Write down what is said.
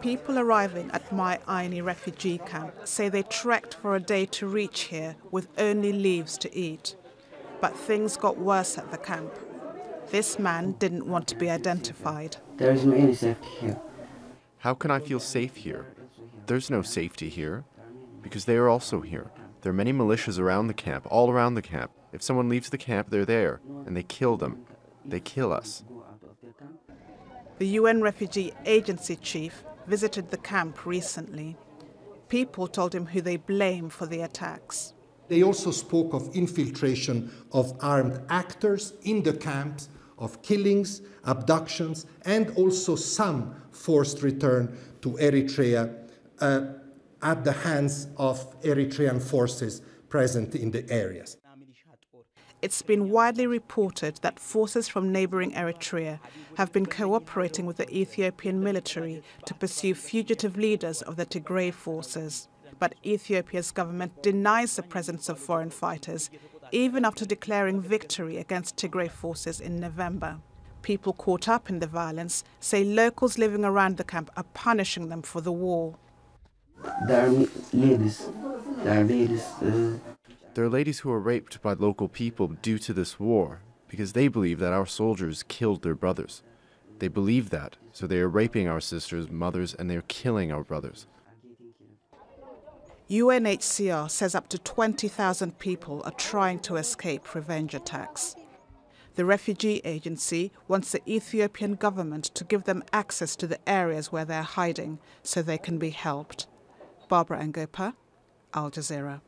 People arriving at Mai Aini refugee camp say they trekked for a day to reach here with only leaves to eat. But things got worse at the camp. This man didn't want to be identified. There is no any safety here. How can I feel safe here? There's no safety here because they are also here. There are many militias around the camp, all around the camp. If someone leaves the camp, they're there and they kill them. They kill us. The UN Refugee Agency chief visited the camp recently. People told him who they blame for the attacks. They also spoke of infiltration of armed actors in the camps, of killings, abductions, and also some forced return to Eritrea uh, at the hands of Eritrean forces present in the areas. It's been widely reported that forces from neighboring Eritrea have been cooperating with the Ethiopian military to pursue fugitive leaders of the Tigray forces. But Ethiopia's government denies the presence of foreign fighters, even after declaring victory against Tigray forces in November. People caught up in the violence say locals living around the camp are punishing them for the war. There are ladies. There are ladies. Uh, There are ladies who are raped by local people due to this war because they believe that our soldiers killed their brothers. They believe that, so they are raping our sisters, mothers, and they are killing our brothers. UNHCR says up to 20,000 people are trying to escape revenge attacks. The refugee agency wants the Ethiopian government to give them access to the areas where they're hiding so they can be helped. Barbara Angopa, Al Jazeera.